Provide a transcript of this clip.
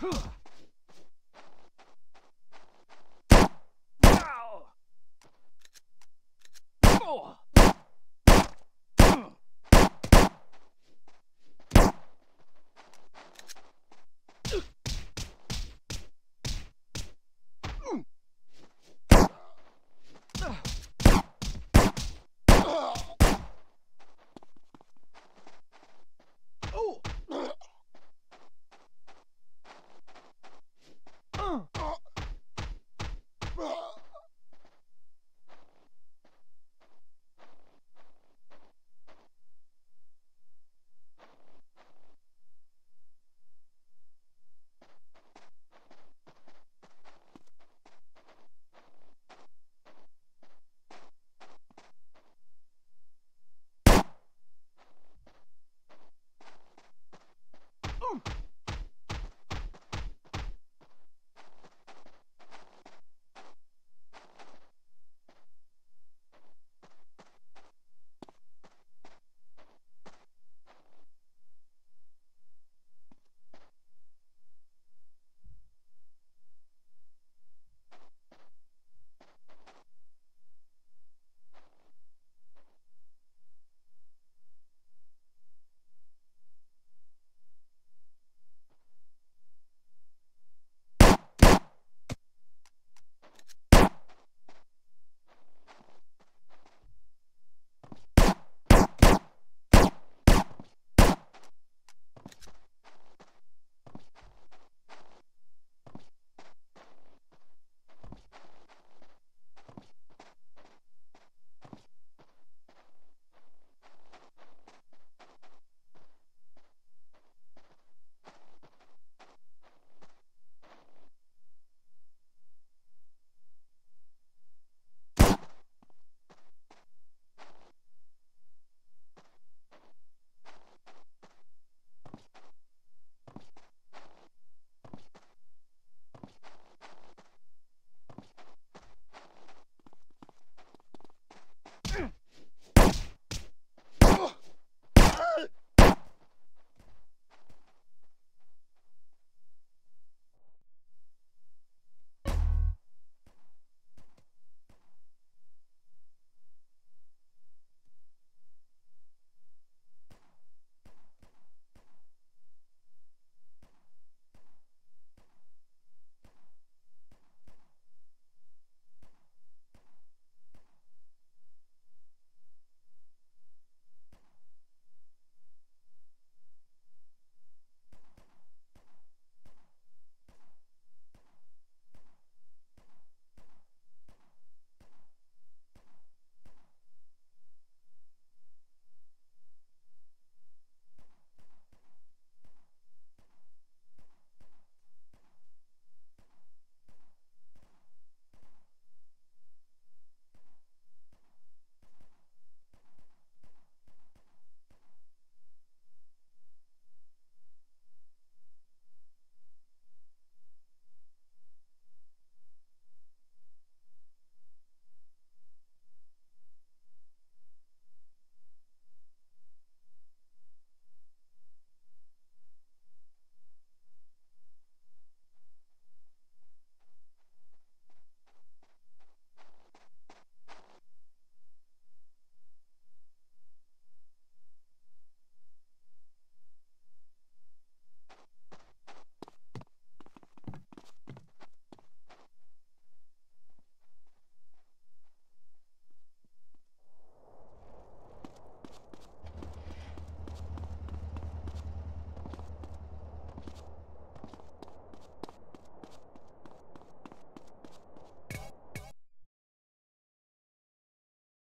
Huh.